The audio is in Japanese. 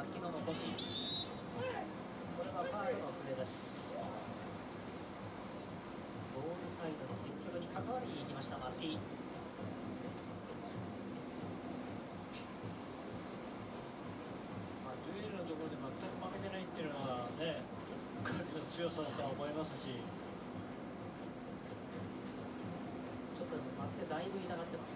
松木の残しこれはファールの笛です。ゴールサイドの積極に関わりに行きました松木。まあ、デュエルのところで全く負けてないっていうのはね彼の強さだとは思いますし。ちょっと松木だいぶ痛がってます、